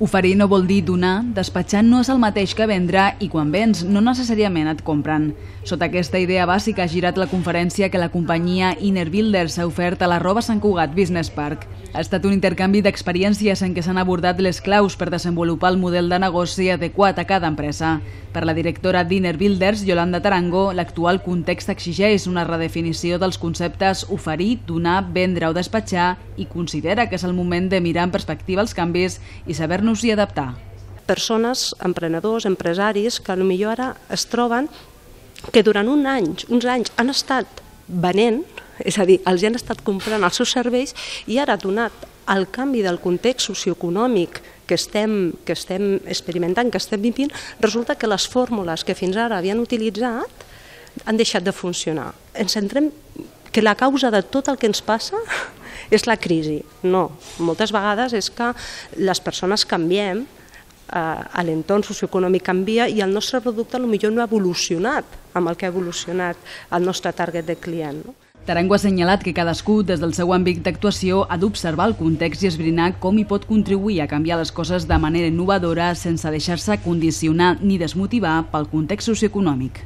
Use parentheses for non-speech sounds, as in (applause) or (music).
Oferir no vol dir donar, despatxar no és el mateix que vendre i quan vens no necessàriament et compren. Sota aquesta idea bàsica ha girat la conferència que la companyia Inner Builders ha ofert a la Roba Sant Cugat Business Park. Ha estat un intercanvi d'experiències en què s'han abordat les claus per desenvolupar el model de negoci adequat a cada empresa. Per la directora d'Inner Builders, Yolanda Tarango, l'actual context exigeix una redefinició dels conceptes oferir, donar, vendre o despatxar i considera que és el moment de mirar en perspectiva els canvis i saber-nos adaptar-nos i adaptar. Persones, emprenedors, empresaris, que potser ara es troben que durant un any, uns anys han estat venent, és a dir, els han estat comprant els seus serveis i ara donat el canvi del context socioeconòmic que estem, que estem experimentant, que estem vivint, resulta que les fórmules que fins ara havien utilitzat han deixat de funcionar. Ens centrem que la causa de tot el que ens passa (laughs) és la crisi. No, moltes vegades és que les persones canviem, eh, l'entorn socioeconòmic canvia i el nostre producte millor no ha evolucionat amb el que ha evolucionat el nostre target de client. No? Tarango ha assenyalat que cadascú, des del seu àmbit d'actuació, ha d'observar el context i esbrinar com hi pot contribuir a canviar les coses de manera innovadora sense deixar-se condicionar ni desmotivar pel context socioeconòmic.